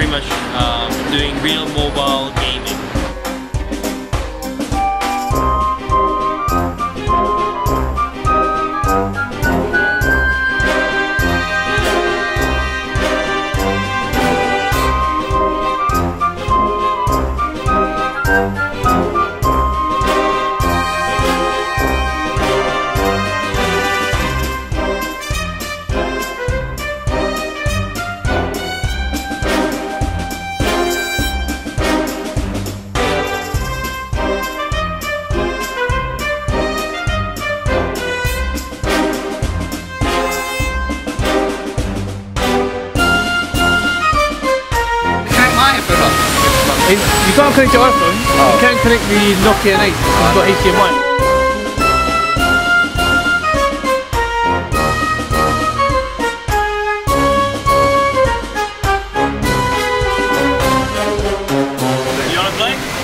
pretty much um, doing real mobile gaming. you can't connect your iPhone, oh. you can't connect the Nokia N8 it's got HDMI. You want to play?